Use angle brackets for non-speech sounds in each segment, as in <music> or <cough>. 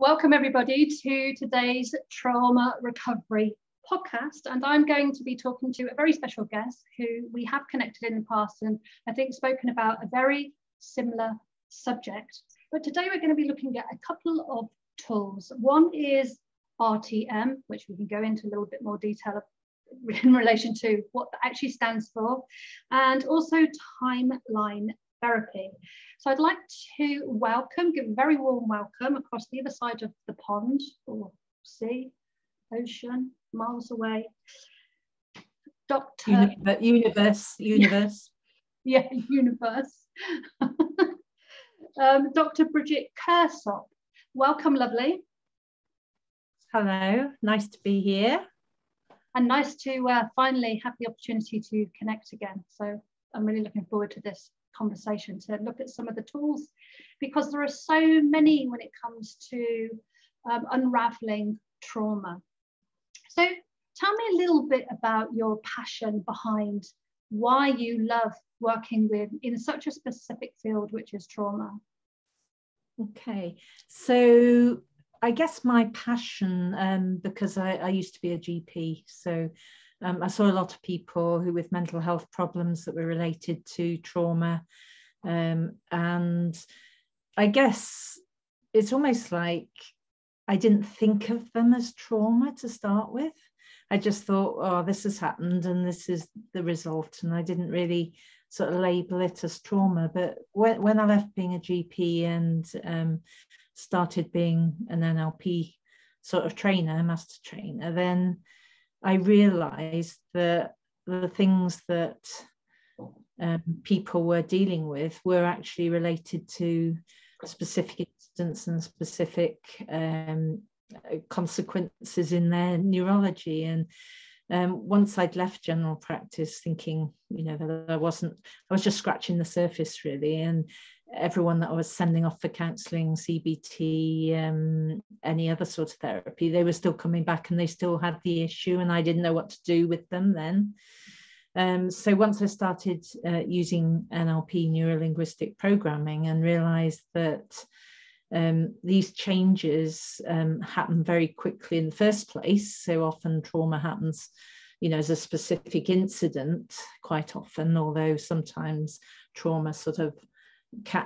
Welcome, everybody, to today's Trauma Recovery podcast. And I'm going to be talking to a very special guest who we have connected in the past and I think spoken about a very similar subject. But today we're going to be looking at a couple of tools. One is RTM, which we can go into a little bit more detail <laughs> in relation to what that actually stands for, and also timeline therapy. So I'd like to welcome, give a very warm welcome across the other side of the pond or sea, ocean, miles away. Dr. universe, <laughs> universe. yeah, universe. <laughs> um, Dr. Bridget Kitsop. Welcome, lovely. Hello, nice to be here. And nice to uh, finally have the opportunity to connect again. So I'm really looking forward to this conversation to look at some of the tools because there are so many when it comes to um, unraveling trauma. So tell me a little bit about your passion behind why you love working with in such a specific field, which is trauma. Okay, so I guess my passion, um, because I, I used to be a GP, so um, I saw a lot of people who with mental health problems that were related to trauma. Um, and I guess it's almost like I didn't think of them as trauma to start with. I just thought, oh, this has happened and this is the result. And I didn't really sort of label it as trauma. But when, when I left being a GP and um, started being an NLP sort of trainer, master trainer, then I realized that the things that um, people were dealing with were actually related to specific incidents and specific um, consequences in their neurology. And um, once I'd left general practice, thinking, you know, that I wasn't, I was just scratching the surface really. And everyone that I was sending off for counselling, CBT, um, any other sort of therapy, they were still coming back and they still had the issue, and I didn't know what to do with them then. Um, so once I started uh, using NLP, neuro linguistic programming, and realised that um, these changes um, happen very quickly in the first place. So often trauma happens, you know, as a specific incident quite often, although sometimes trauma sort of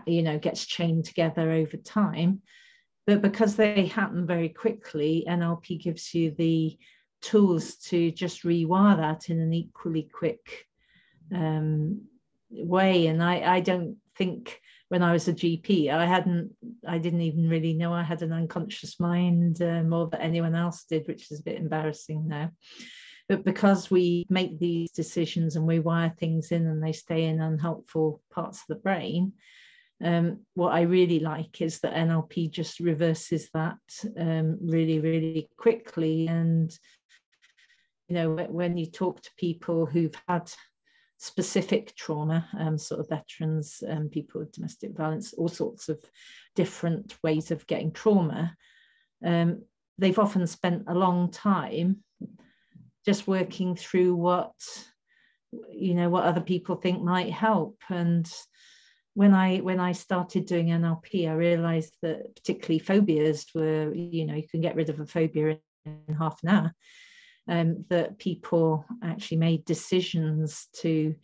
you know gets chained together over time. But because they happen very quickly nlp gives you the tools to just rewire that in an equally quick um, way. And I, I don't think when I was a GP I hadn't I didn't even really know I had an unconscious mind uh, more than anyone else did which is a bit embarrassing now but because we make these decisions and we wire things in and they stay in unhelpful parts of the brain, um, what I really like is that NLP just reverses that um, really, really quickly. And, you know, when you talk to people who've had specific trauma, um, sort of veterans, um, people with domestic violence, all sorts of different ways of getting trauma, um, they've often spent a long time just working through what you know what other people think might help. And when i when i started doing nlp i realized that particularly phobias were you know you can get rid of a phobia in half an hour um, that people actually made decisions to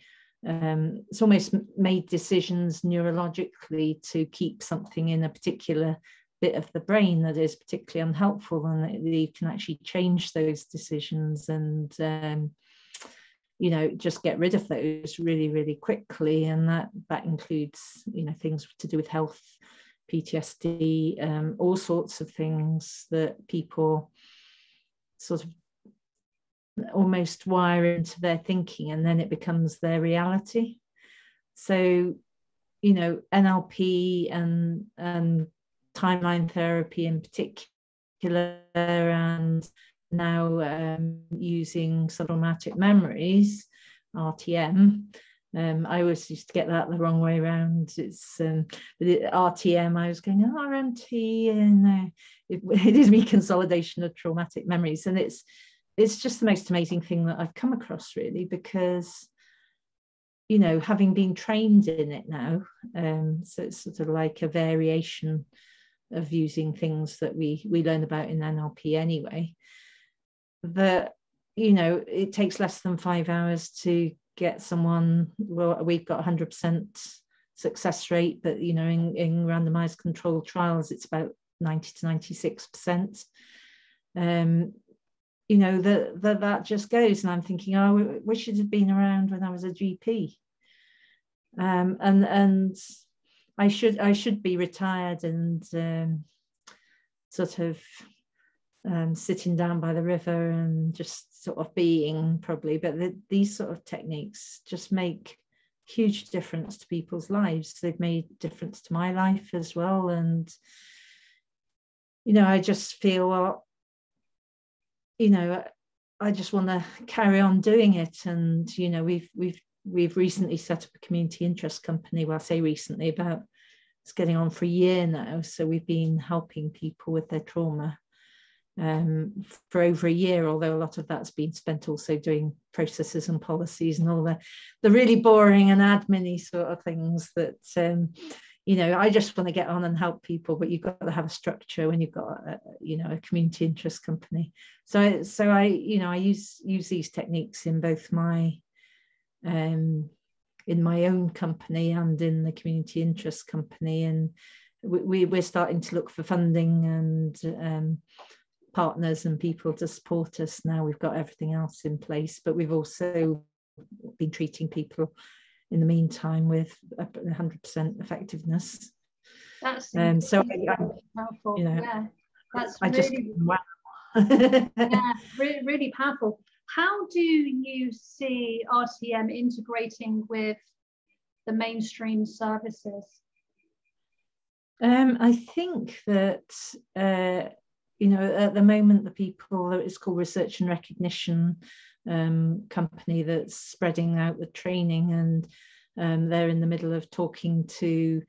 um, it's almost made decisions neurologically to keep something in a particular bit of the brain that is particularly unhelpful and that you can actually change those decisions and um, you know just get rid of those really really quickly. And that that includes you know things to do with health ptsd um, all sorts of things that people sort of almost wire into their thinking and then it becomes their reality. So you know nlp and and timeline therapy in particular and now um, using traumatic memories, RTM. Um, I always used to get that the wrong way around. It's um, RTM. I was going RMT, and uh, it, <laughs> it is reconsolidation of traumatic memories, and it's it's just the most amazing thing that I've come across, really, because you know, having been trained in it now, um, so it's sort of like a variation of using things that we we learn about in NLP anyway. That you know it takes less than five hours to get someone. Well, we've got 100% success rate, but you know in, in randomized controlled trials it's about 90 to 96 percent. Um, you know that that that just goes, and I'm thinking, oh, I wish it had been around when I was a GP. Um, and and I should I should be retired and um, sort of um, sitting down by the river and just sort of being probably. But the, these sort of techniques just make huge difference to people's lives. They've made difference to my life as well, and you know I just feel well. You know, I just want to carry on doing it, and you know we've we've we've recently set up a community interest company. Well, I say recently, about it's getting on for a year now. So we've been helping people with their trauma um, for over a year, although a lot of that's been spent also doing processes and policies and all the, the really boring and admin sort of things that, um, you know, I just want to get on and help people, but you've got to have a structure when you've got, a, you know, a community interest company. So, so I, you know, I use use these techniques in both my um, in my own company and in the community interest company. And we, we, are starting to look for funding and um, partners and people to support us now. We've got everything else in place, but we've also been treating people in the meantime with 100% effectiveness. That's um, so I, powerful. You know, yeah, that's I really, just <laughs> wow. yeah, really, really powerful. How do you see RTM integrating with the mainstream services? Um, I think that uh, you know at the moment the people it's called Research and Recognition um, company that's spreading out the training and um, they're in the middle of talking to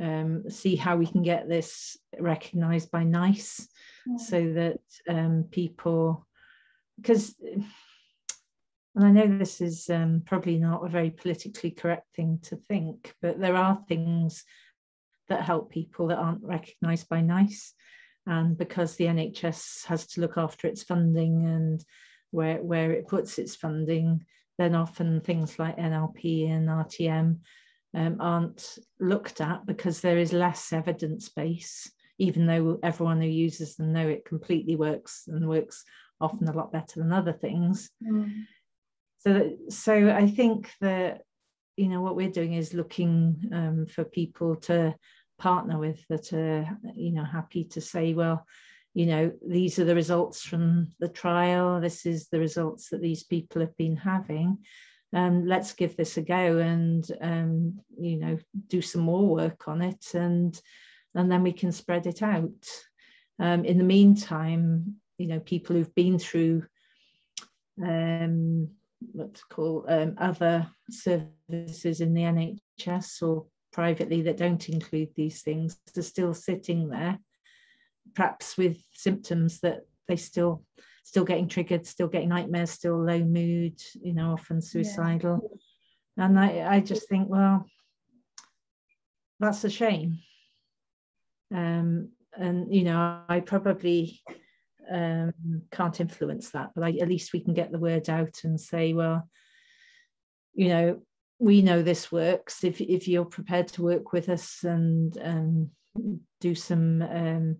um, see how we can get this recognised by NICE yeah. so that um, people because and I know this is um, probably not a very politically correct thing to think, but there are things that help people that aren't recognised by NICE. And because the NHS has to look after its funding and where, where it puts its funding, then often things like NLP and RTM um, aren't looked at because there is less evidence base, even though everyone who uses them know it completely works and works often a lot better than other things. Mm so so i think that you know what we're doing is looking um, for people to partner with that are you know happy to say well you know these are the results from the trial. This is the results that these people have been having. And let's give this a go and um, you know do some more work on it and and then we can spread it out. Um, in the meantime you know people who've been through um, what's called um, other services in the NHS or privately that don't include these things are still sitting there, perhaps with symptoms that they still still getting triggered, still getting nightmares, still low mood, you know, often suicidal. Yeah. And I, I just think, well, that's a shame. Um, and you know, I probably um, can't influence that, but at least we can get the word out and say, well, you know, we know this works. If if you're prepared to work with us and um, do some um,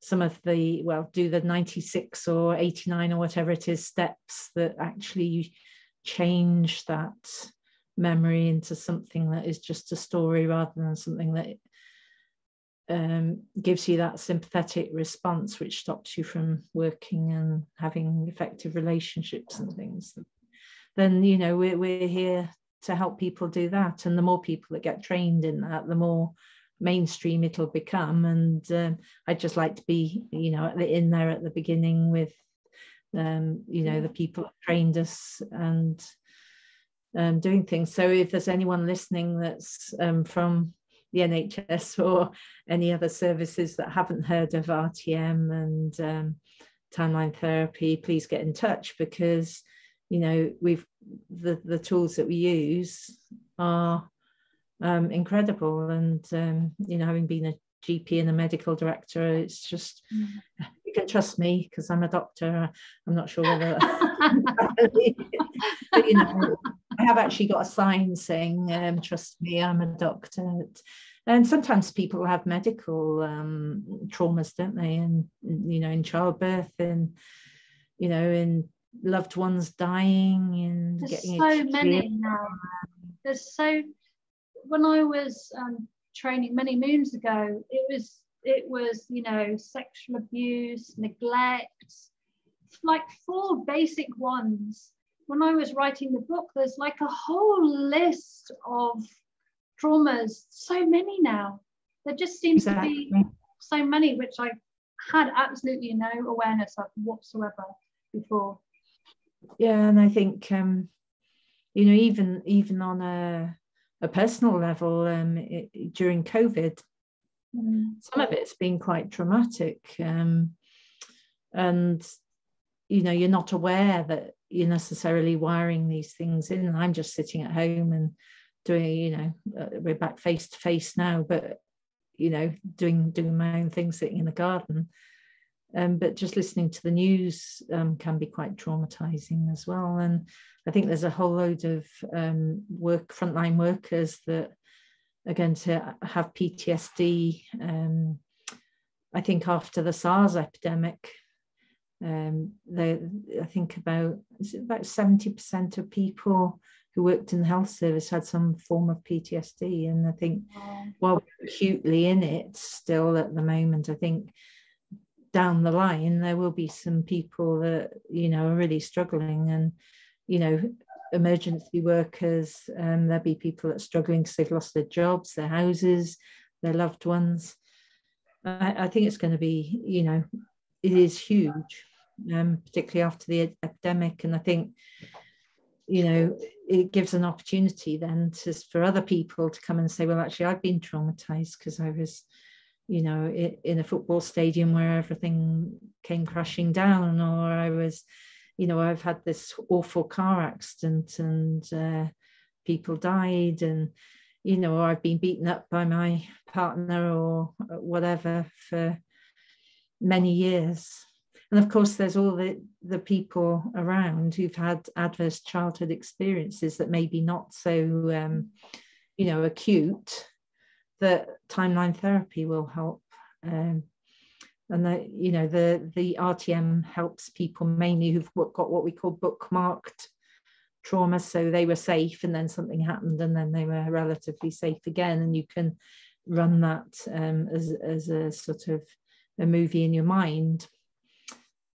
some of the well, do the 96 or 89 or whatever it is steps that actually change that memory into something that is just a story rather than something that um, gives you that sympathetic response, which stops you from working and having effective relationships and things, then you know we're, we're here to help people do that. And the more people that get trained in that, the more mainstream it'll become. And um, I'd just like to be, you know, in there at the beginning with, um, you know, the people that trained us and um, doing things. So if there's anyone listening that's um, from the NHS or any other services that haven't heard of RTM and um, timeline therapy, please get in touch because you know we've the the tools that we use are um, incredible. And um, you know, having been a GP and a medical director. It's just mm. you can trust me because I'm a doctor. I'm not sure whether, <laughs> <laughs> but you know, I have actually got a sign saying um, "Trust me, I'm a doctor." And sometimes people have medical um, traumas, don't they? And you know, in childbirth and you know, in loved ones dying and There's getting so many now. There's so when I was um, training many moons ago, it was it was you know sexual abuse, neglect, like four basic ones. When I was writing the book, there's like a whole list of traumas. So many now. There just seems exactly. to be so many which I had absolutely no awareness of whatsoever before. Yeah, and I think um, you know even even on a a personal level um, it, during COVID. Mm. Some of it's been quite traumatic. Um, and, you know, you're not aware that you're necessarily wiring these things in. I'm just sitting at home and doing, you know, uh, we're back face to face now, but, you know, doing doing my own thing, sitting in the garden. Um, but just listening to the news um, can be quite traumatizing as well. And I think there's a whole load of um, work frontline workers that are going to have PTSD. Um, I think after the SARS epidemic, um, they, I think about about 70% of people who worked in the health service had some form of PTSD. And I think while we're acutely in it still at the moment, I think down the line there will be some people that you know are really struggling. And you know emergency workers um, there'll be people that are struggling because they've lost their jobs their houses their loved ones. I, I think it's going to be you know it is huge um, particularly after the epidemic and i think you know it gives an opportunity then to for other people to come and say well actually i've been traumatized because i was you know, in a football stadium where everything came crashing down, or I was, you know, I've had this awful car accident and uh, people died, and you know, I've been beaten up by my partner or whatever for many years. And of course, there's all the, the people around who've had adverse childhood experiences that maybe not so, um, you know, acute, that timeline therapy will help. Um, and that you know the the RTM helps people mainly who've got what we call bookmarked trauma, so they were safe and then something happened and then they were relatively safe again, and you can run that um, as as a sort of a movie in your mind.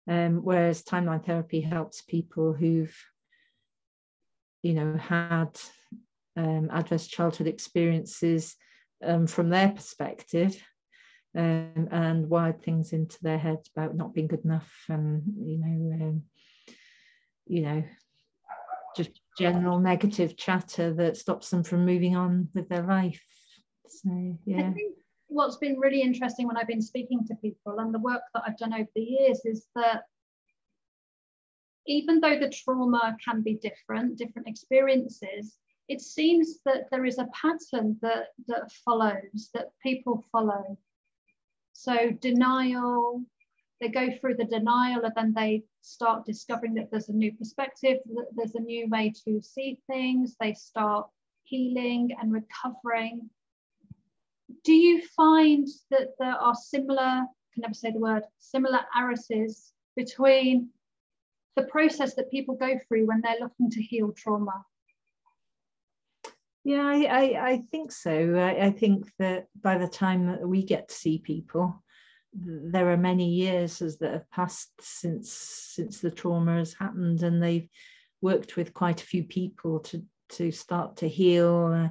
Um, whereas timeline therapy helps people who've you know had um, adverse childhood experiences um, from their perspective um, and wired things into their heads about not being good enough and you know um, you know just general negative chatter that stops them from moving on with their life. So yeah what's been really interesting when I've been speaking to people and the work that I've done over the years is that even though the trauma can be different, different experiences, it seems that there is a pattern that, that follows, that people follow. So denial, they go through the denial and then they start discovering that there's a new perspective, that there's a new way to see things, they start healing and recovering. Do you find that there are similar, I can never say the word, Similar similarities between the process that people go through when they're looking to heal trauma yeah, I, I, I think so. I, I, think that by the time that we get to see people, there are many years as that have passed since since the trauma has happened, and they've worked with quite a few people to to start to heal. Uh,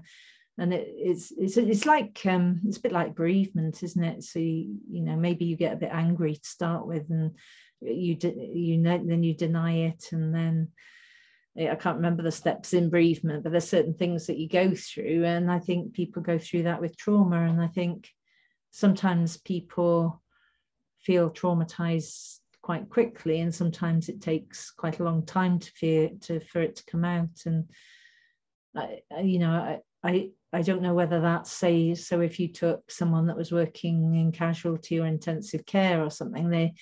and it, it's it's it's like um, it's a bit like bereavement, isn't it? So you, you know maybe you get a bit angry to start with, and you de- you know then you deny it, and then I can't remember the steps in bereavement, but there's certain things that you go through. And I think people go through that with trauma. And I think sometimes people feel traumatized quite quickly, and sometimes it takes quite a long time to fear to for it to come out. And I, you know, I, I I don't know whether that says so if you took someone that was working in casualty or intensive care or something, they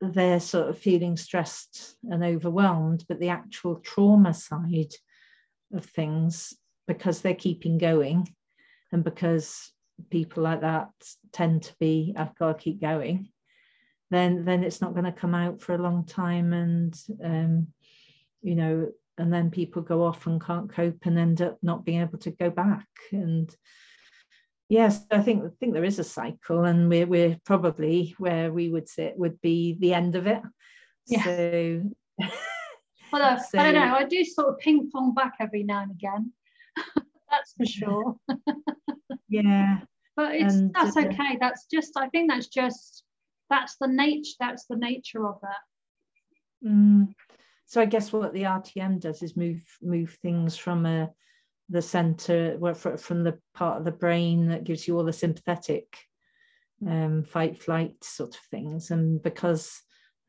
they're sort of feeling stressed and overwhelmed, but the actual trauma side of things, because they're keeping going and because people like that tend to be, I've got to keep going, then then it's not going to come out for a long time and um, you know and then people go off and can't cope and end up not being able to go back. And yes i think i think there is a cycle and we're, we're probably where we would sit would be the end of it. Yeah. so <laughs> well, so, i don't know i do sort of ping pong back every now and again. <laughs> That's for sure. <laughs> Yeah. But it's and, that's uh, okay that's just i think that's just that's the nature that's the nature of it. Mm so I guess what the RTM does is move move things from a the center from the part of the brain that gives you all the sympathetic um, fight flight sort of things. And because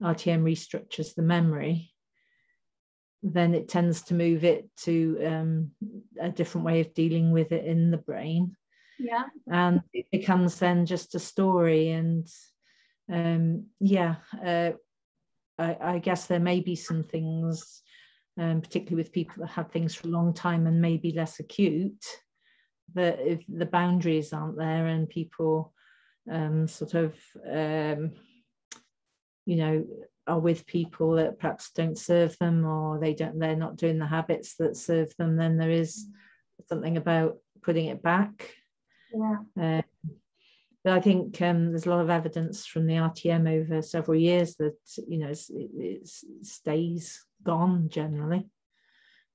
RTM restructures the memory then it tends to move it to um, a different way of dealing with it in the brain. Yeah. And it becomes then just a story and um, yeah uh, I, I guess there may be some things, um, particularly with people that have things for a long time and maybe less acute, that if the boundaries aren't there and people um, sort of, um, you know, are with people that perhaps don't serve them or they don't, they're not doing the habits that serve them, then there is something about putting it back. Yeah. Uh, but I think um, there's a lot of evidence from the RTM over several years that you know it, it stays gone generally,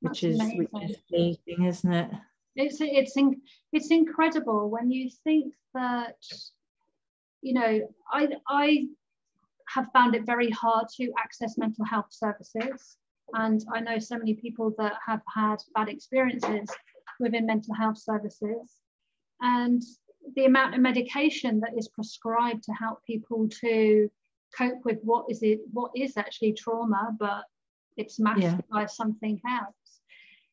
which That's is amazing. which is amazing, isn't it? It's it's in, it's incredible when you think that you know I I have found it very hard to access mental health services, and I know so many people that have had bad experiences within mental health services, and the amount of medication that is prescribed to help people to cope with what is it what is actually trauma but it's masked yeah. by something else.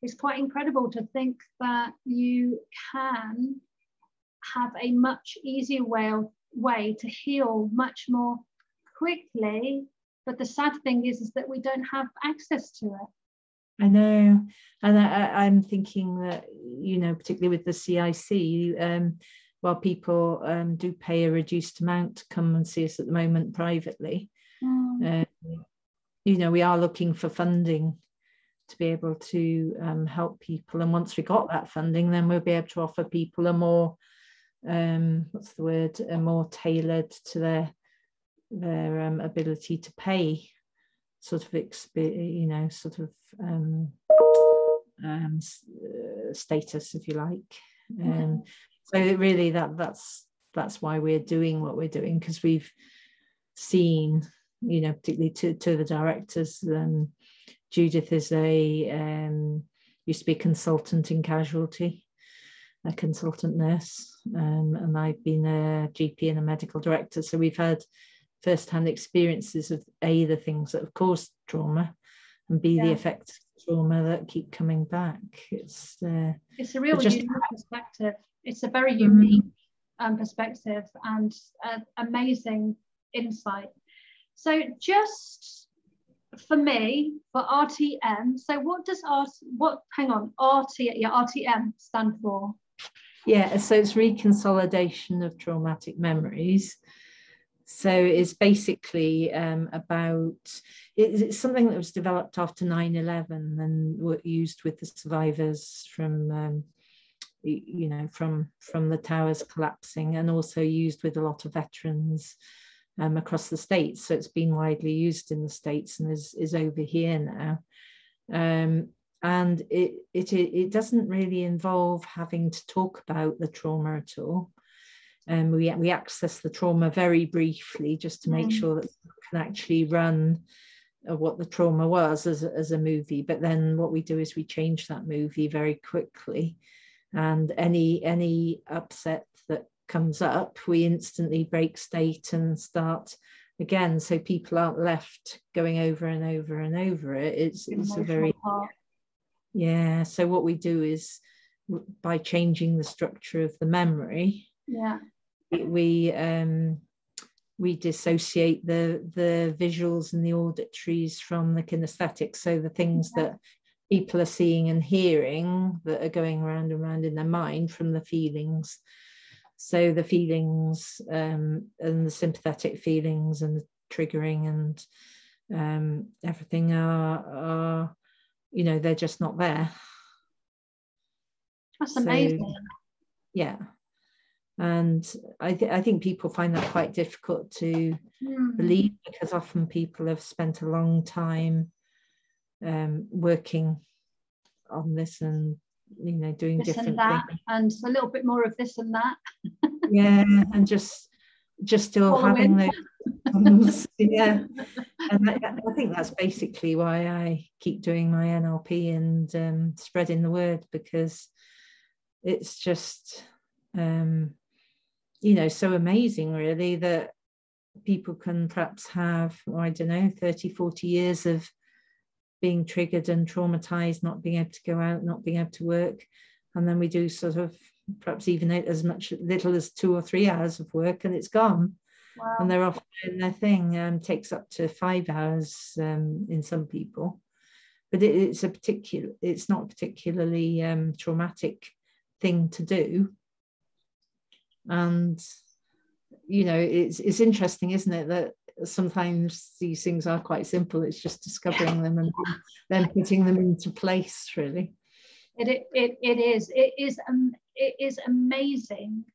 It's quite incredible to think that you can have a much easier way, way to heal much more quickly but the sad thing is, is that we don't have access to it. I know, and I, am thinking that you know, particularly with the CIC, um, while people um, do pay a reduced amount to come and see us at the moment privately. Mm. Uh, you know, we are looking for funding to be able to um, help people. And once we got that funding, then we'll be able to offer people a more, um, what's the word, a more tailored to their their um, ability to pay sort of, you know, sort of um, um, uh, status, if you like. Um, so really that that's that's why we're doing what we're doing because we've seen you know particularly to, to the directors um, judith is a um, used to be a consultant in casualty a consultant nurse um, and i've been a gp and a medical director. So we've had first-hand experiences of a the things that have caused trauma and be yeah. the effects of trauma that keep coming back it's uh, it's a real just perspective it's a very mm-hmm. unique mm-hmm. um, perspective and uh, amazing insight. So just for me, for RTM, so what does R what hang on, RT yeah, RTM stand for? Yeah, so it's reconsolidation of traumatic memories. So it's basically um, about it's something that was developed after 9-11 and used with the survivors from um, you know from from the towers collapsing and also used with a lot of veterans um, across the states so it's been widely used in the states and is, is over here now. Um, and it, it it doesn't really involve having to talk about the trauma at all um, we, we access the trauma very briefly just to make mm. sure that can actually run uh, what the trauma was as, as a movie. But then what we do is we change that movie very quickly. And any any upset that comes up we instantly break state and start again. So people aren't left going over and over and over it. It's, it's a very part. yeah. So what we do is by changing the structure of the memory, yeah, we um, we dissociate the the visuals and the auditories from the kinesthetics. So the things yeah. that people are seeing and hearing that are going around and around in their mind from the feelings. So the feelings um, and the sympathetic feelings and the triggering and um, everything are, are, you know, they're just not there. That's amazing. So, yeah. And I, th- I think people find that quite difficult to mm. believe because often people have spent a long time um, working on this and you know doing this different and that things. and a little bit more of this and that <laughs> yeah and just just still Following. having those <laughs> yeah and I, I, think that's basically why i keep doing my nlp and um, spreading the word because it's just um, you know so amazing really that people can perhaps have i don't know 30 40 years of being triggered and traumatized not being able to go out not being able to work. And then we do sort of perhaps even as much little as two or three hours of work and it's gone. Wow. and they're off doing their thing um, takes up to five hours um, in some people. But it, it's a particular it's not particularly um, traumatic thing to do and you know it's it's interesting isn't it that sometimes these things are quite simple. It's just discovering them and then putting them into place really. It it, it is. It is um, it is amazing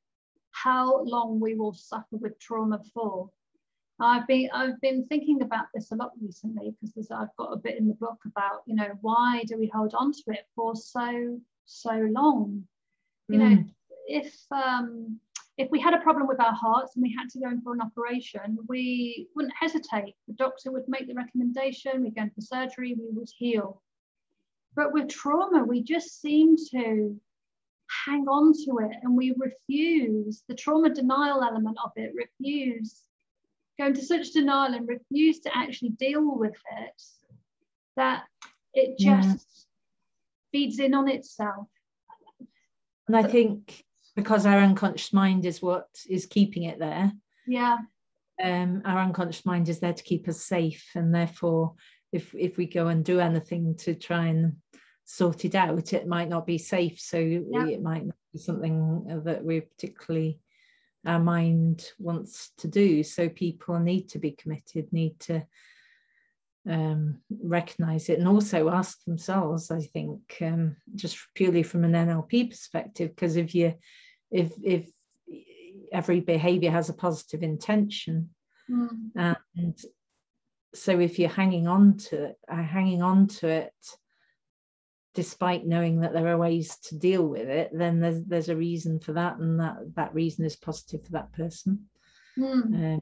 how long we will suffer with trauma for. I've been I've been thinking about this a lot recently because I've got a bit in the book about you know why do we hold on to it for so so long? You mm. know if um if we had a problem with our hearts and we had to go in for an operation, we wouldn't hesitate. The doctor would make the recommendation, we'd go in for surgery, we would heal. But with trauma, we just seem to hang on to it and we refuse the trauma denial element of it, refuse, go into such denial and refuse to actually deal with it that it just yeah. feeds in on itself. And I think because our unconscious mind is what is keeping it there. Yeah. Um, our unconscious mind is there to keep us safe, and therefore, if if we go and do anything to try and sort it out, it might not be safe. So yeah. it might not be something that we particularly our mind wants to do. So people need to be committed, need to um, recognize it and also ask themselves, I think, um, just purely from an NLP perspective, because if you if if every behavior has a positive intention mm. and so if you're hanging on to it uh, hanging on to it despite knowing that there are ways to deal with it then there's there's a reason for that and that that reason is positive for that person mm. uh,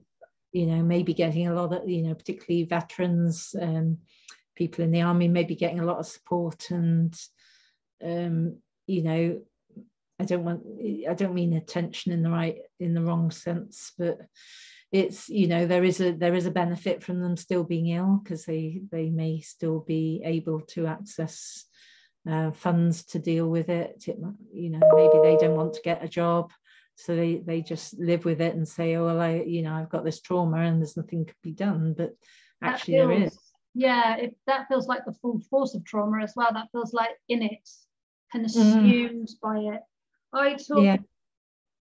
you know maybe getting a lot of you know particularly veterans um, people in the army maybe getting a lot of support and um, you know I don't want I don't mean attention in the right in the wrong sense, but it's you know there is a there is a benefit from them still being ill because they they may still be able to access uh, funds to deal with it. it. You know maybe they don't want to get a job, so they they just live with it and say, oh well, I you know I've got this trauma and there's nothing could be done, but actually feels, there is. Yeah, if that feels like the full force of trauma as well. That feels like in it, consumed mm. by it I talk, yeah.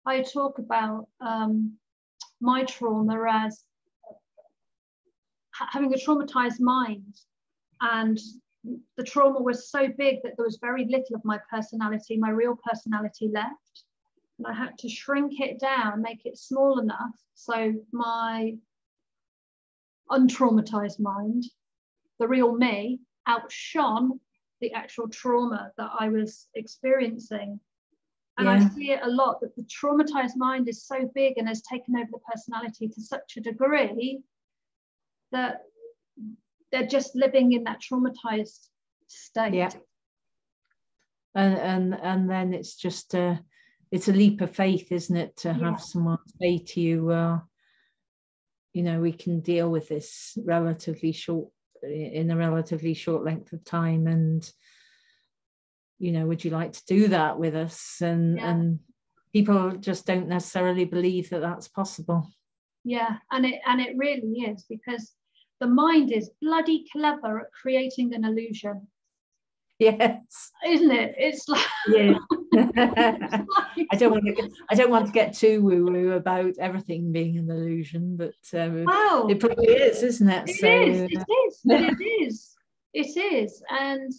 I talk about um, my trauma as having a traumatized mind, and the trauma was so big that there was very little of my personality, my real personality left. And I had to shrink it down, make it small enough so my untraumatized mind, the real me, outshone the actual trauma that I was experiencing. And yeah. I see it a lot that the traumatized mind is so big and has taken over the personality to such a degree that they're just living in that traumatized state. Yeah. And and and then it's just a it's a leap of faith, isn't it, to yeah. have someone say to you, well, you know, we can deal with this relatively short in a relatively short length of time and you know would you like to do that with us? And yeah. and people just don't necessarily believe that that's possible. Yeah and it and it really is because the mind is bloody clever at creating an illusion. Yes. Isn't it? It's like yeah. <laughs> <laughs> I don't want to get, i don't want to get too woo woo about everything being an illusion but um, wow. it probably is isn't it? It so, is, it is it <laughs> is it is and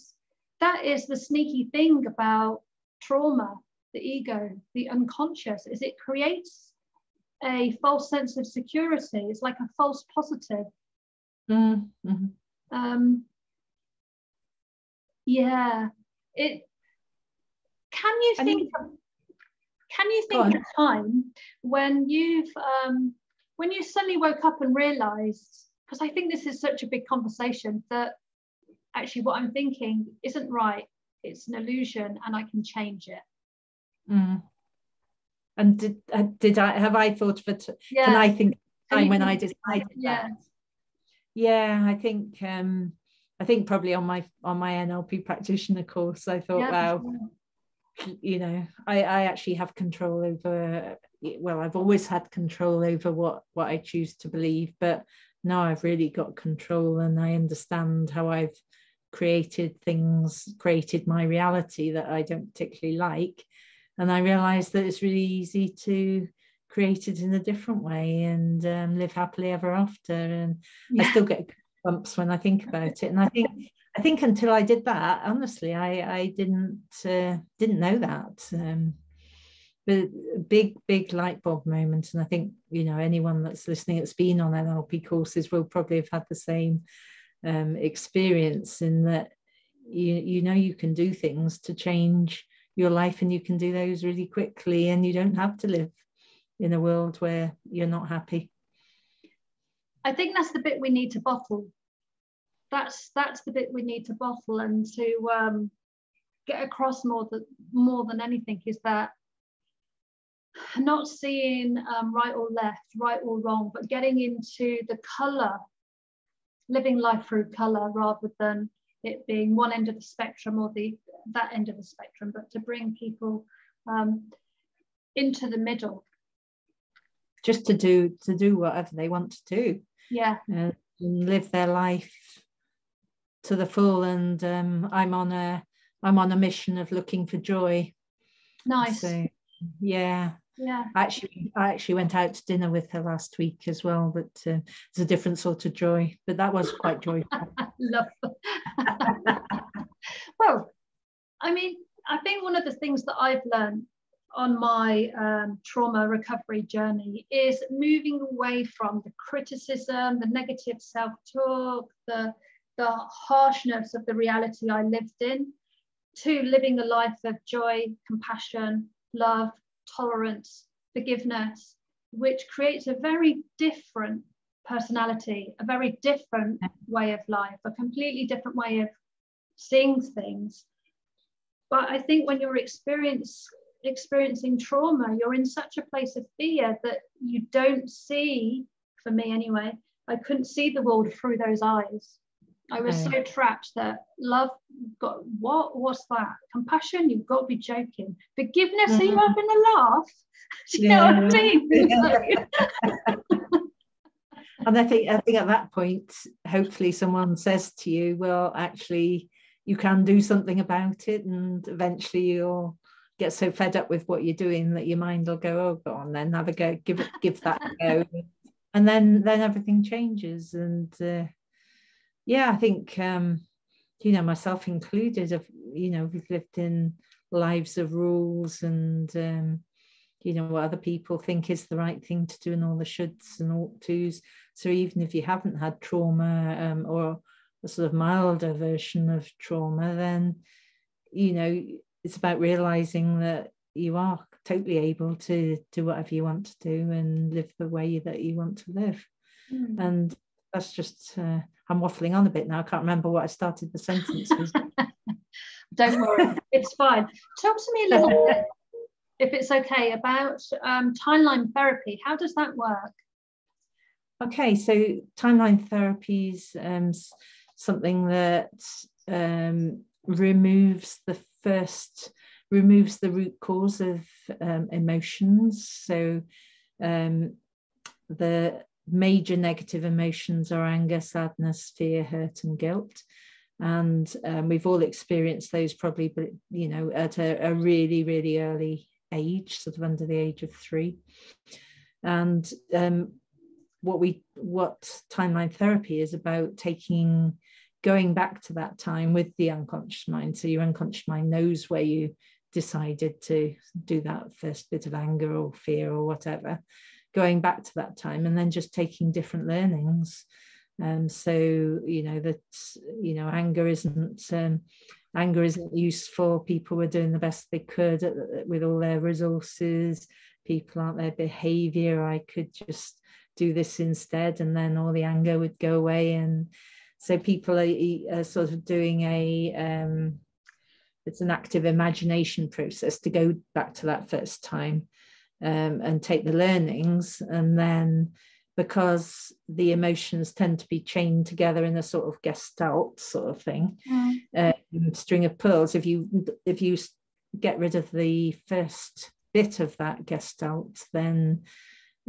that is the sneaky thing about trauma the ego the unconscious is it creates a false sense of security it's like a false positive mm-hmm. um, yeah. It can you think can you think of a time when you've um, when you suddenly woke up and realized because I think this is such a big conversation that actually what I'm thinking isn't right. It's an illusion and I can change it. Mm. And did uh, did I have I thought of it? Yeah. Can I think time when I decided yeah. that? Yeah, I think um, I think probably on my on my NLP practitioner course, I thought, yeah, wow, you know, I, I actually have control over well, I've always had control over what what I choose to believe, but now I've really got control and I understand how I've created things, created my reality that I don't particularly like. And I realized that it's really easy to create it in a different way and um, live happily ever after. And yeah. I still get bumps when I think about it. And I think I think until I did that, honestly, I I didn't uh, didn't know that. Um, but big big light bulb moment, and I think you know anyone that's listening that's been on NLP courses will probably have had the same um, experience in that you you know you can do things to change your life, and you can do those really quickly, and you don't have to live in a world where you're not happy. I think that's the bit we need to bottle. That's that's the bit we need to bottle and to um, get across more than more than anything is that not seeing um, right or left, right or wrong, but getting into the color, living life through color rather than it being one end of the spectrum or the that end of the spectrum, but to bring people um, into the middle. Just to do to do whatever they want to do. Yeah. Uh, and live their life to the full. And um, i'm on a i'm on a mission of looking for joy. Nice. So yeah yeah. Actually i actually went out to dinner with her last week as well but uh, it's a different sort of joy but that was quite joyful. <laughs> Love. <laughs> Well i mean i think one of the things that i've learned on my um, trauma recovery journey is moving away from the criticism, the negative self talk, the, the harshness of the reality I lived in, to living a life of joy, compassion, love, tolerance, forgiveness, which creates a very different personality, a very different way of life, a completely different way of seeing things. But I think when you're experience, experiencing trauma, you're in such a place of fear that you don't see, for me anyway, I couldn't see the world through those eyes. I was so trapped that love got what? was that? Compassion? You've got to be joking. Forgiveness? Mm-hmm. Are you having a laugh? <laughs> Do you yeah. know what I mean? <laughs> <laughs> and I think I think at that point, hopefully, someone says to you, "Well, actually, you can do something about it," and eventually you'll get so fed up with what you're doing that your mind will go, oh, go on, then have a go, give it, give that a go, and then then everything changes. And uh, yeah, I think um, you know myself included. Of you know, we've lived in lives of rules and um, you know what other people think is the right thing to do and all the shoulds and ought tos. So even if you haven't had trauma um, or a sort of milder version of trauma, then you know it's about realizing that you are totally able to do whatever you want to do and live the way that you want to live. Mm. And that's just, uh, I'm waffling on a bit now. I can't remember what I started the sentence with. <laughs> Don't worry, it's fine. Talk to me a little <laughs> bit, if it's okay, about um, timeline therapy. How does that work? Okay, so timeline therapy is um, something that um, removes the first removes the root cause of um, emotions. So um, the major negative emotions are anger, sadness, fear, hurt, and guilt. And um, we've all experienced those probably, but you know, at a, a really, really early age, sort of under the age of three. And um, what we what timeline therapy is about taking going back to that time with the unconscious mind. So your unconscious mind knows where you decided to do that first bit of anger or fear or whatever going back to that time and then just taking different learnings. Um, so you know that you know anger isn't um, anger isn't useful. People were doing the best they could at, with all their resources. People aren't their behavior i could just do this instead and then all the anger would go away. And so people are, are sort of doing a um, it's an active imagination process to go back to that first time um, and take the learnings. And then because the emotions tend to be chained together in a sort of gestalt sort of thing mm. um, string of pearls if you if you get rid of the first bit of that gestalt then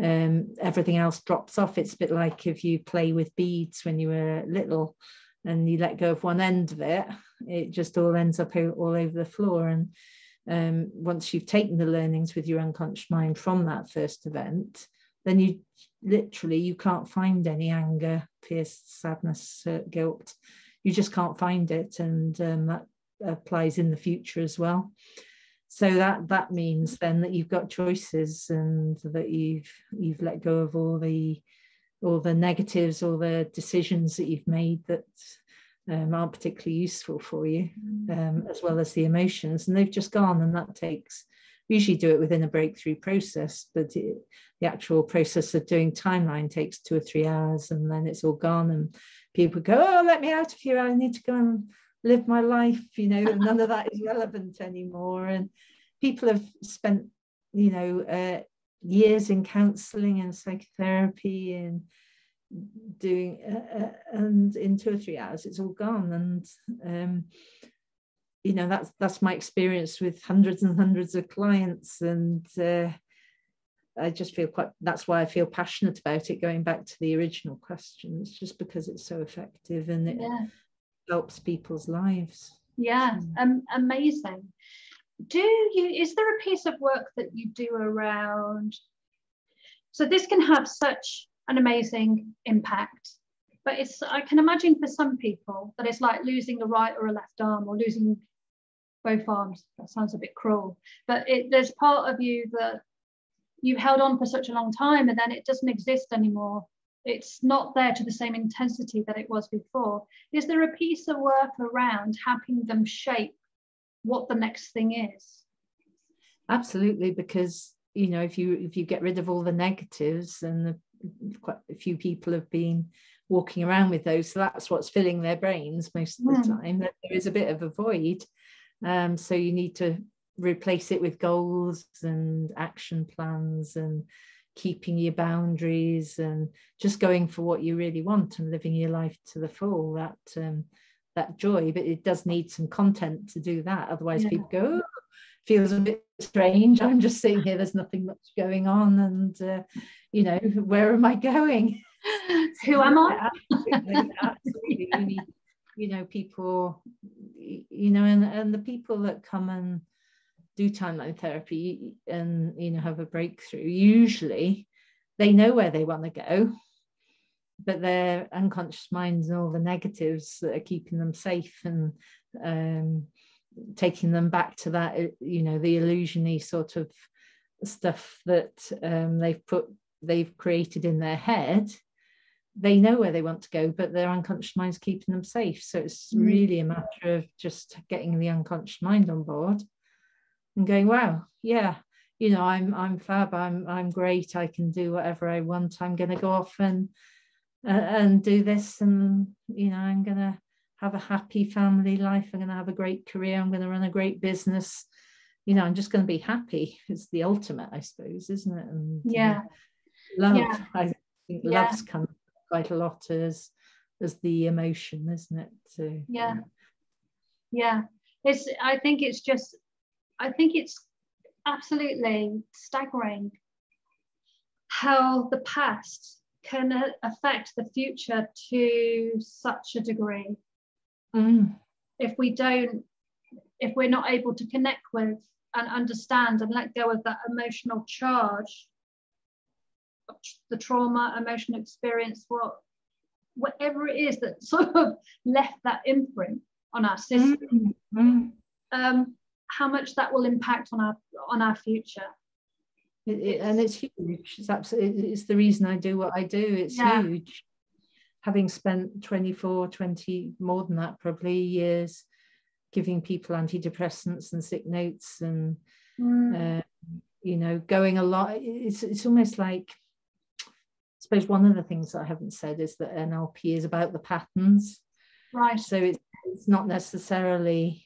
um, everything else drops off. It's a bit like if you play with beads when you were little and you let go of one end of it it just all ends up all over the floor. And um, once you've taken the learnings with your unconscious mind from that first event, then you literally you can't find any anger, fear, sadness, uh, guilt. You just can't find it, and um, that applies in the future as well. So that that means then that you've got choices, and that you've you've let go of all the all the negatives, all the decisions that you've made that um, aren't particularly useful for you, mm. um, as well as the emotions, and they've just gone. And that takes, we usually do it within a breakthrough process, but it, the actual process of doing timeline takes two or three hours, and then it's all gone. And people go, "Oh, let me out of here! I need to go and live my life." You know, none of that is relevant anymore. And people have spent, you know, uh, years in counselling and psychotherapy and doing uh, uh, and in two or three hours it's all gone. And um, you know that's that's my experience with hundreds and hundreds of clients. And uh, I just feel quite that's why I feel passionate about it going back to the original questions just because it's so effective and it yeah. helps people's lives. Yeah um, amazing. Do you is there a piece of work that you do around so this can have such an amazing impact. But it's I can imagine for some people that it's like losing a right or a left arm or losing both arms. That sounds a bit cruel. But it, there's part of you that you've held on for such a long time and then it doesn't exist anymore. It's not there to the same intensity that it was before. Is there a piece of work around helping them shape what the next thing is? Absolutely, because you know if you if you get rid of all the negatives and the quite a few people have been walking around with those. So that's what's filling their brains most of the mm. time. There is a bit of a void. Um, so you need to replace it with goals and action plans and keeping your boundaries and just going for what you really want and living your life to the full. That um, that joy, but it does need some content to do that. Otherwise, yeah. people go, oh, feels a bit strange. I'm just sitting here, there's nothing much going on. And, uh, you know, where am I going? <laughs> Who am I? absolutely, absolutely. You, need, you know, people, you know, and, and the people that come and do timeline therapy and, you know, have a breakthrough, usually they know where they want to go but their unconscious minds and all the negatives that are keeping them safe and um, taking them back to that, uh, you know, the illusiony sort of stuff that um, they've put, they've created in their head. They know where they want to go, but their unconscious mind's keeping them safe. So it's mm. really a matter of just getting the unconscious mind on board and going, wow, yeah, you know, I'm I'm fab, I'm I'm great, I can do whatever I want. I'm going to go off and uh, and do this, and you know, I'm going to have a happy family life. I'm going to have a great career. I'm going to run a great business. You know, I'm just going to be happy. It's the ultimate, I suppose, isn't it? And yeah, love. Yeah. I think yeah. love's come quite a lot as as the emotion, isn't it? So yeah, yeah. it's i think it's just i think it's absolutely staggering how the past can affect the future to such a degree mm. if we don't if we're not able to connect with and understand and let go of that emotional charge the trauma emotional experience what whatever it is that <laughs> sort of left that imprint on our system mm. um, how much that will impact on our on our future it, it, and it's huge it's absolutely it's the reason i do what i do it's yeah. huge having spent 24 20 more than that probably years giving people antidepressants and sick notes and mm. uh, you know going a lot it's, it's almost like i suppose one of the things that i haven't said is that nlp is about the patterns right so it's, it's not necessarily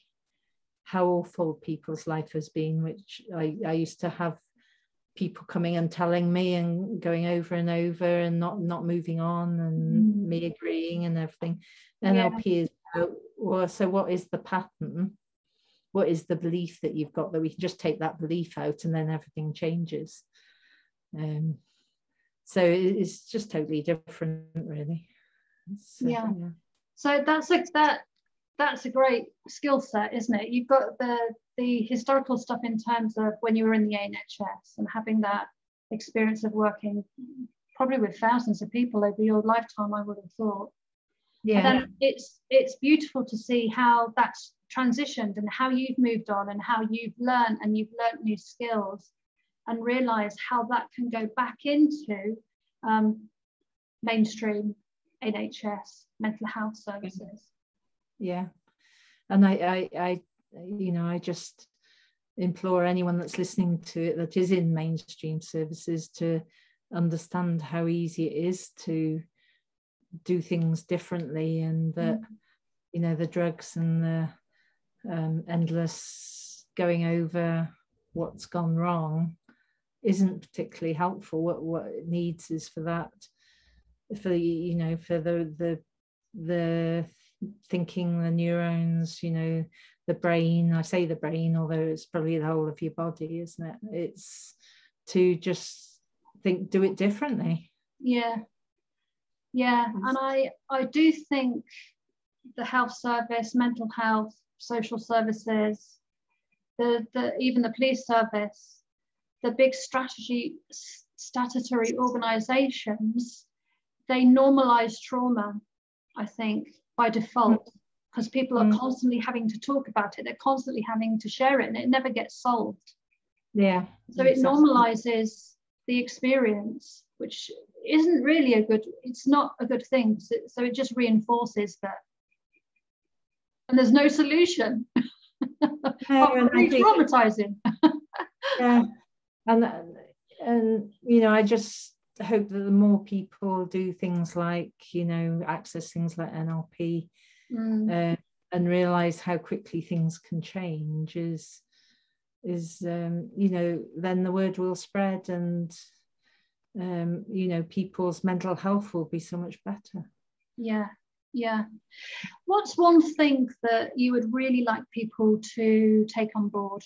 how awful people's life has been which i, I used to have people coming and telling me and going over and over and not not moving on and mm. me agreeing and everything nlp yeah. is well so what is the pattern what is the belief that you've got that we can just take that belief out and then everything changes um so it's just totally different really so, yeah. yeah so that's a that that's a great skill set isn't it you've got the the historical stuff in terms of when you were in the NHS and having that experience of working probably with thousands of people over your lifetime, I would have thought. Yeah. And then it's it's beautiful to see how that's transitioned and how you've moved on and how you've learned and you've learned new skills and realize how that can go back into um, mainstream NHS mental health services. Yeah. And I, I, I you know, I just implore anyone that's listening to it that is in mainstream services to understand how easy it is to do things differently and that mm. you know the drugs and the um, endless going over what's gone wrong isn't particularly helpful what what it needs is for that for the you know for the the the thinking the neurons you know the brain i say the brain although it's probably the whole of your body isn't it? It's to just think do it differently. Yeah. Yeah and i i do think the health service mental health social services the, the even the police service the big strategy statutory organizations they normalize trauma i think by default because people are mm. constantly having to talk about it they're constantly having to share it and it never gets solved. Yeah so exactly. it normalizes the experience which isn't really a good it's not a good thing. So, so it just reinforces that. And there's no solution. <laughs> Yeah, traumatizing. <laughs> Yeah and and you know i just hope that the more people do things like you know access things like nlp mm. uh, and realize how quickly things can change is is um, you know then the word will spread and um, you know people's mental health will be so much better. Yeah yeah. What's one thing that you would really like people to take on board?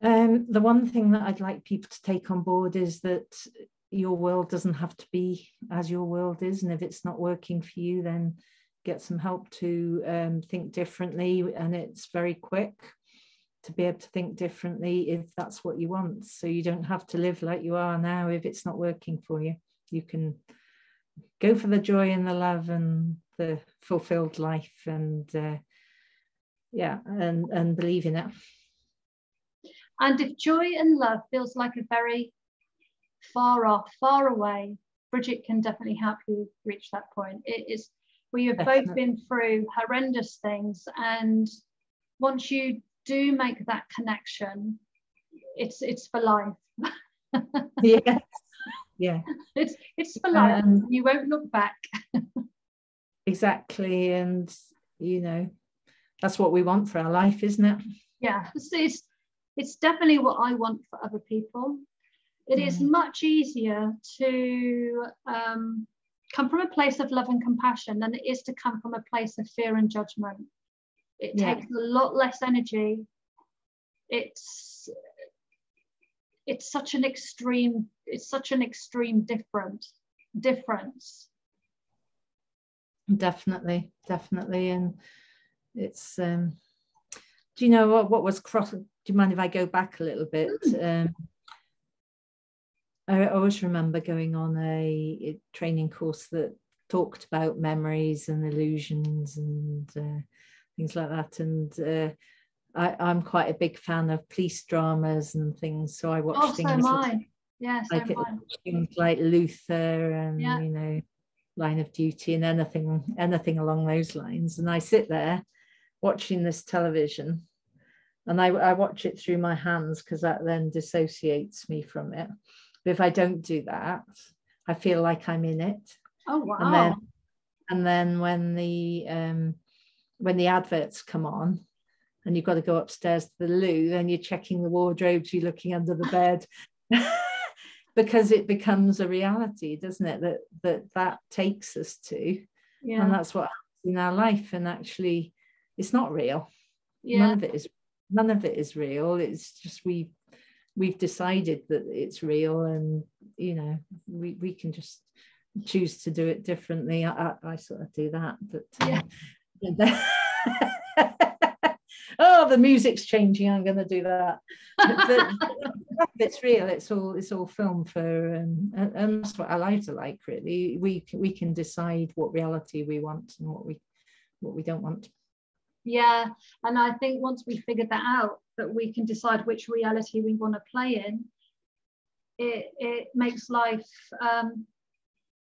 Um, the one thing that I'd like people to take on board is that your world doesn't have to be as your world is and if it's not working for you then get some help to um, think differently and it's very quick to be able to think differently if that's what you want. So you don't have to live like you are now if it's not working for you. You can go for the joy and the love and the fulfilled life and uh, yeah and and believe in it. And if joy and love feels like a very far off, far away, Bridget can definitely help you reach that point. It is we have definitely. both been through horrendous things, and once you do make that connection, it's it's for life. <laughs> yes. Yeah. It's it's for life. Um, you won't look back. exactly. And you know, that's what we want for our life, isn't it? Yeah. It's, it's, it's definitely what I want for other people. It is mm. much easier to um, come from a place of love and compassion than it is to come from a place of fear and judgment. It Yeah. takes a lot less energy. It's it's such an extreme, it's such an extreme different difference. definitely definitely and it's um do you know what what was cross do you mind if i go back a little bit um i always remember going on a, training course that talked about memories and illusions and uh, things like that and uh, I, i'm quite a big fan of police dramas and things so i watch Oh, things am like- Yeah, so like am things like Luther and Yeah. you know Line of Duty and anything anything along those lines. And I sit there watching this television, and I, I watch it through my hands because that then dissociates me from it. But if I don't do that, I feel like I'm in it. Oh wow. And then and then when the um, when the adverts come on. And you've got to go upstairs to the loo, then you're checking the wardrobes, you're looking under the bed. <laughs> because it becomes a reality doesn't it that that that takes us to yeah. and that's what happens in our life and actually it's not real yeah. none of it is none of it is real it's just we we've decided that it's real and you know we we can just choose to do it differently. I, I, I sort of do that but um, <laughs> oh the music's changing. I'm going to do that. But, but <laughs> it's real. It's all it's all film for um, and, and that's what our lives are like really. We we can decide what reality we want and what we what we don't want. Yeah, and I think once we figured that out, that we can decide which reality we want to play in, it, it makes life um,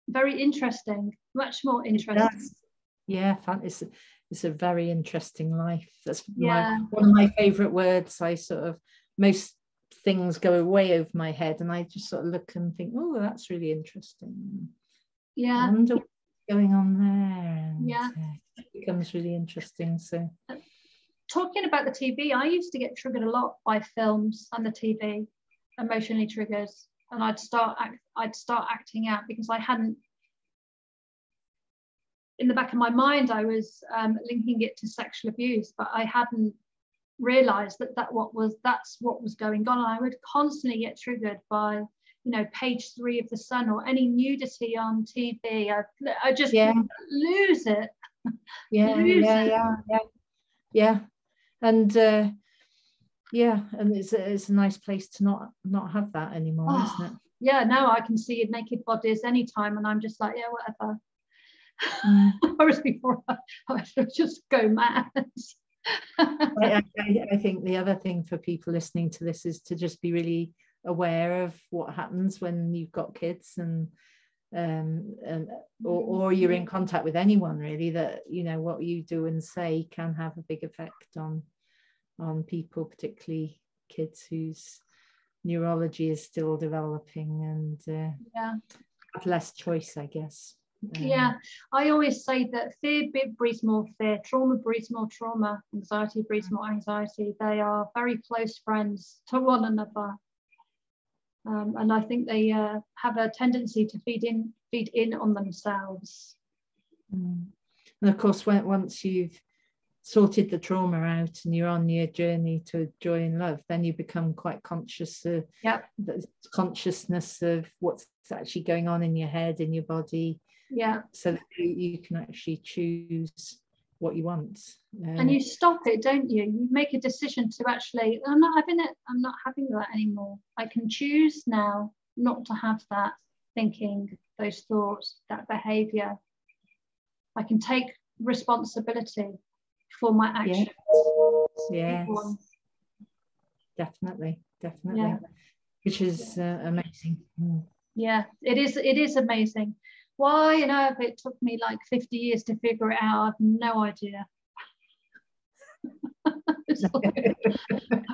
very interesting, much more interesting. Yes. yeah it's a, it's a very interesting life that's Yeah. my, one of my favorite words i sort of most things go way over my head and i just sort of look and think oh that's really interesting I Yeah, wonder what's going on there and, Yeah. uh, it becomes really interesting so talking about the TV, I used to get triggered a lot by films and the TV, emotionally triggered, and I'd start act, I'd start acting out because I hadn't. In the back of my mind, I was um, linking it to sexual abuse, but I hadn't realised that that what was that's what was going on. And I would constantly get triggered by, you know, page three of the Sun or any nudity on TV. I I just Yeah. lose it. <laughs> yeah lose yeah it. yeah yeah yeah and uh yeah and it's a, it's a nice place to not not have that anymore Oh. isn't it yeah, now I can see naked bodies anytime, and I'm just like, yeah, whatever. Mm. <laughs> Whereas before, I would just go mad. <laughs> I, I, I think the other thing for people listening to this is to just be really aware of what happens when you've got kids and um and or, or you're in contact with anyone really that you know what you do and say can have a big effect on on people particularly kids whose neurology is still developing and uh, yeah, have less choice i guess Um, yeah. I always say that fear breeds more fear, trauma breeds more trauma, anxiety breeds more anxiety. They are very close friends to one another. Um, and I think they uh, have a tendency to feed in feed in on themselves. Mm. And of course, when, once you've sorted the trauma out and you're on your journey to joy and love, then you become quite conscious of Yep. the consciousness of what's actually going on in your head, in your body, Yeah, so that you, can actually choose what you want. Um, and you stop it, don't you? You make a decision to actually, I'm not having it. I'm not having that anymore. I can choose now not to have that thinking, those thoughts, that behavior. I can take responsibility for my actions. yes, on. definitely, definitely, Yeah. which is uh, amazing. Mm. Yeah, it is. It is amazing. Why on earth it took me like 50 years to figure it out? I've no idea. <laughs>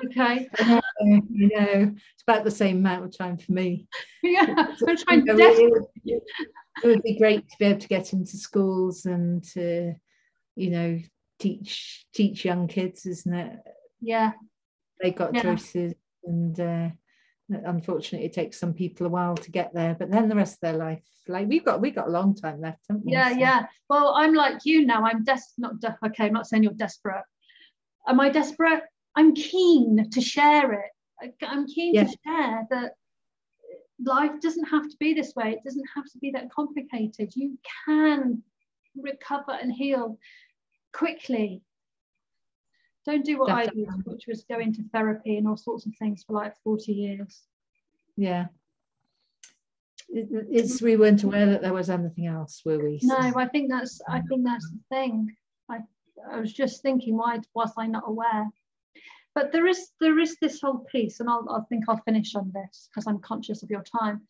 Okay. <laughs> Uh, you know, it's about the same amount of time for me. <laughs> Yeah, I'm trying You know, desperately. it, it would be great to be able to get into schools and to, you know, teach teach young kids, isn't it? Yeah, They've got Yeah. choices, and uh, unfortunately, it takes some people a while to get there. But then the rest of their life, like we've got we've got a long time left, haven't we? yeah, So- yeah. Well, I'm like you now. I'm des not de- okay. I'm not saying you're desperate, am I desperate? I'm keen to share it. I'm keen yeah. to share that life doesn't have to be this way. It doesn't have to be that complicated. You can recover and heal quickly. Don't do what Definitely. I did, which was go into therapy and all sorts of things for like 40 years. Yeah. it's we weren't aware that there was anything else, were we? No, I think that's I think that's the thing. I I was just thinking, why was I not aware? But there is there is this whole piece, and I'll, I think I'll finish on this because I'm conscious of your time.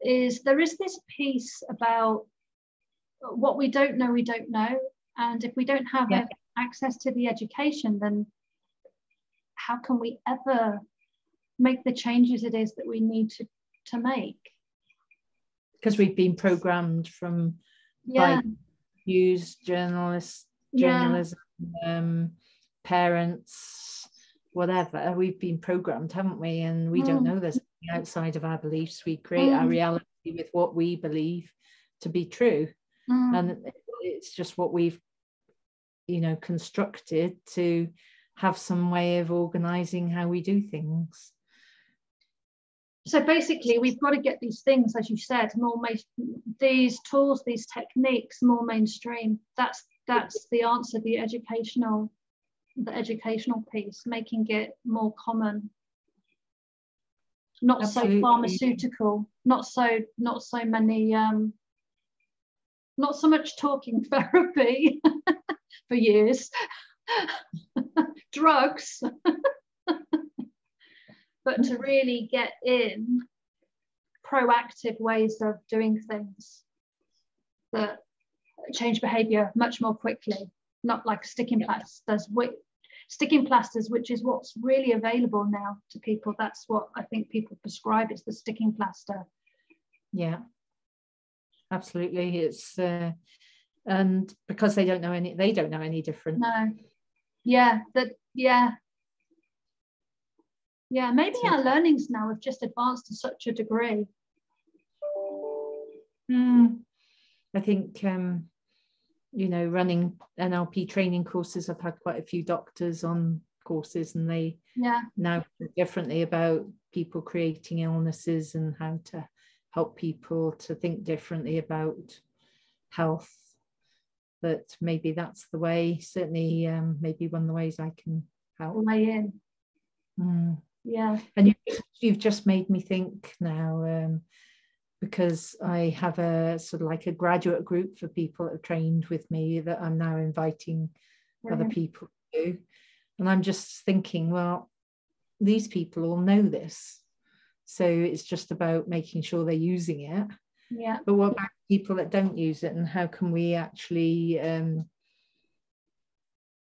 Is there is this piece about what we don't know, we don't know, and if we don't have yeah. access to the education, then how can we ever make the changes it is that we need to to make? Because we've been programmed from yeah. news journalists, journalism, yeah. um, parents, whatever we've been programmed haven't we and we mm. don't know there's outside of our beliefs we create mm. our reality with what we believe to be true mm. and it's just what we've you know constructed to have some way of organizing how we do things so basically we've got to get these things as you said more ma- these tools these techniques more mainstream that's that's the answer the educational the educational piece, making it more common. Not Absolutely. so pharmaceutical, not so not so many um, not so much talking <laughs> therapy <laughs> for years, <laughs> drugs, but to really get in proactive ways of doing things that change behavior much more quickly not like sticking plasters, sticking plasters, which is what's really available now to people. That's what I think people prescribe. It's the sticking plaster. Yeah, absolutely. It's uh, and because they don't know any, they don't know any different. No. Yeah. That. Yeah. Yeah. Maybe so, our learnings now have just advanced to such a degree. Mm, I think um, you know, running NLP training courses. I've had quite a few doctors on courses, and they yeah now differently about people creating illnesses and how to help people to think differently about health. But maybe that's the way. Certainly, um, maybe one of the ways I can help. Way in. Mm. Yeah. And you, you've just made me think now. Um, because I have a sort of like a graduate group for people that have trained with me that I'm now inviting other people to. And I'm just thinking, well, these people all know this. So it's just about making sure they're using it. Yeah. But what about people that don't use it and how can we actually um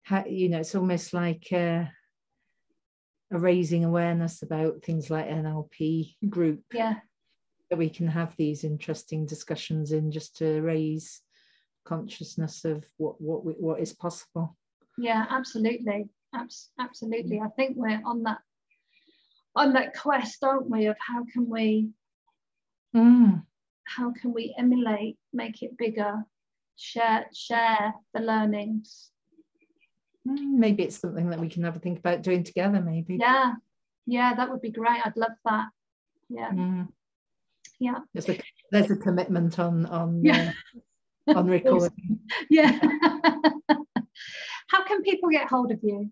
how, you know, it's almost like uh, a raising awareness about things like NLP group. Yeah that we can have these interesting discussions in just to raise consciousness of what what we, what is possible yeah absolutely Abs- absolutely i think we're on that on that quest aren't we of how can we mm. how can we emulate make it bigger share share the learnings? Mm, maybe it's something that we can have a think about doing together maybe. Yeah. Yeah that would be great. I'd love that. Yeah. Mm yeah. There's a, there's a commitment on on yeah. Uh, on <laughs> recording. Yeah. <laughs> How can people get hold of you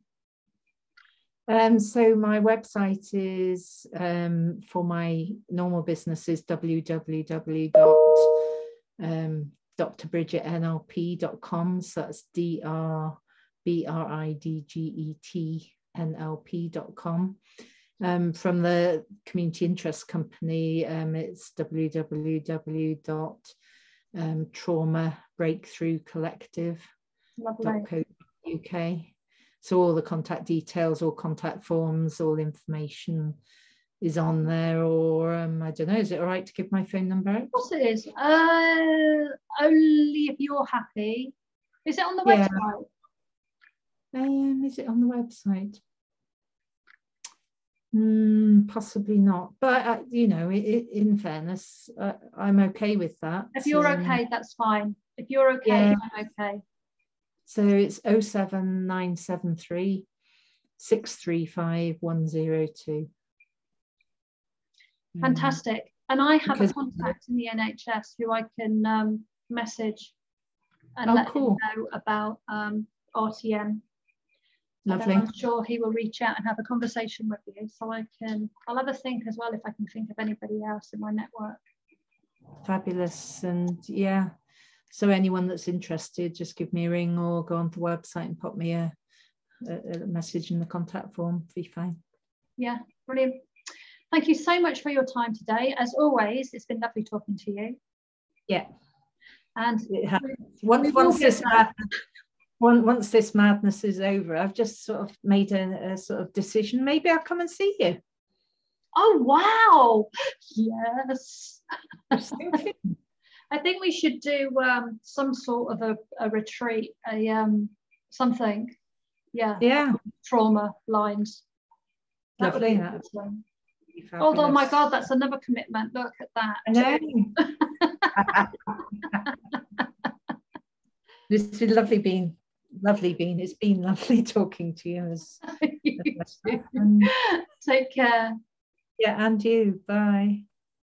um, so my website is um, for my normal business is www.drbridgetnlp.com. So that's D R B R I D G E T N L P.com. Um, from the Community Interest Company, um, it's www.traumabreakthroughcollective.co.uk. So all the contact details, all contact forms, all information is on there. Or um, I don't know, is it all right to give my phone number? Of course it is. Uh, only if you're happy. Is it on the yeah. website? Um, is it on the website? Mm, possibly not, but uh, you know, it, it, in fairness, uh, I'm okay with that. If you're um, okay, that's fine. If you're okay, yeah. I'm okay. So it's 07973 635 102. Fantastic. And I have because, a contact in the NHS who I can um, message and oh, let cool. him know about um, RTM. Lovely. I'm sure he will reach out and have a conversation with you. So I can, I'll have a think as well if I can think of anybody else in my network. Fabulous. And yeah, so anyone that's interested, just give me a ring or go onto the website and pop me a, a, a message in the contact form. Be fine. Yeah, brilliant. Thank you so much for your time today. As always, it's been lovely talking to you. Yeah. And once, once this madness, once this madness is over, I've just sort of made a, a sort of decision. Maybe I'll come and see you. Oh wow! Yes. <laughs> I think we should do um, some sort of a, a retreat, a um, something. Yeah. Yeah. Trauma lines. That Lovely. Oh, oh my God, that's another commitment. Look at that. I know. <laughs> it's been lovely being lovely being. It's been lovely <laughs> talking to you. As, <laughs> you Take care. Yeah, and you. Bye.